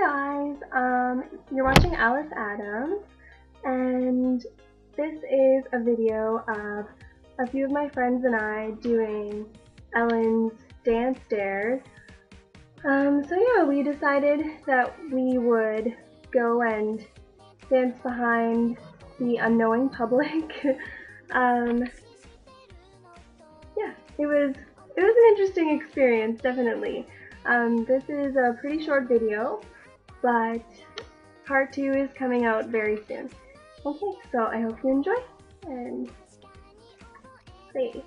guys, um, you're watching Alice Addams, and this is a video of a few of my friends and I doing Ellen's dance dares. Um, so yeah, we decided that we would go and dance behind the unknowing public. um, yeah, it was it was an interesting experience, definitely. Um, this is a pretty short video, but part two is coming out very soon. Okay, so I hope you enjoy, and play.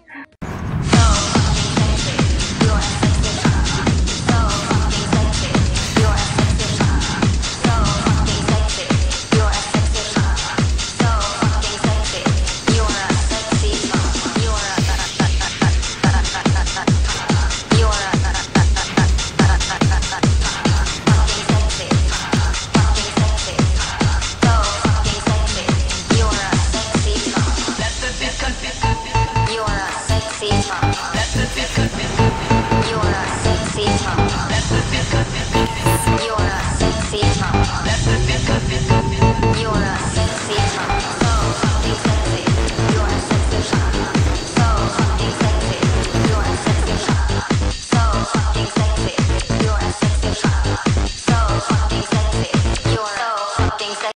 You're a sexy